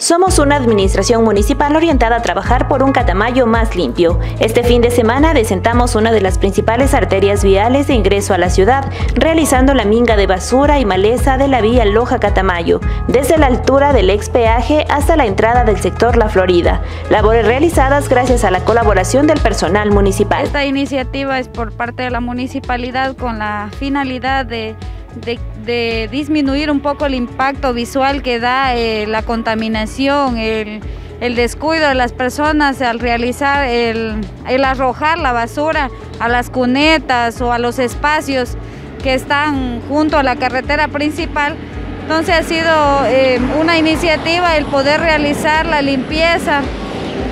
Somos una administración municipal orientada a trabajar por un Catamayo más limpio. Este fin de semana desentamos una de las principales arterias viales de ingreso a la ciudad, realizando la minga de basura y maleza de la vía Loja-Catamayo, desde la altura del ex peaje hasta la entrada del sector La Florida. Labores realizadas gracias a la colaboración del personal municipal. Esta iniciativa es por parte de la municipalidad con la finalidad de de, disminuir un poco el impacto visual que da eh, la contaminación, el, descuido de las personas al realizar el, arrojar la basura a las cunetas o a los espacios que están junto a la carretera principal. Entonces ha sido eh, una iniciativa el poder realizar la limpieza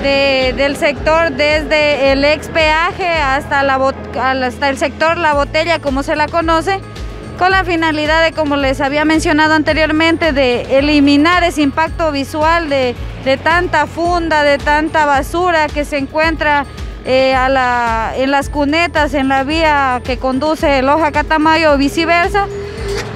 del sector desde el ex peaje hasta, la, hasta el sector La Botella como se la conoce con la finalidad de, como les había mencionado anteriormente, de eliminar ese impacto visual de, tanta funda, de tanta basura que se encuentra eh, en las cunetas, en la vía que conduce Loja Catamayo o viceversa.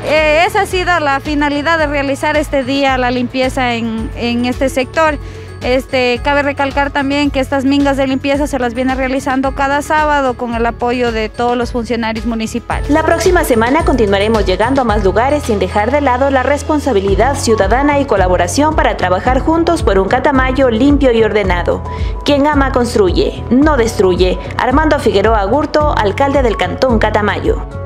Eh, esa ha sido la finalidad de realizar este día, la limpieza en, en este sector. Este, cabe recalcar también que estas mingas de limpieza se las viene realizando cada sábado con el apoyo de todos los funcionarios municipales. La próxima semana continuaremos llegando a más lugares sin dejar de lado la responsabilidad ciudadana y colaboración para trabajar juntos por un Catamayo limpio y ordenado. Quien ama construye, no destruye. Armando Figueroa Gurto, alcalde del Cantón Catamayo.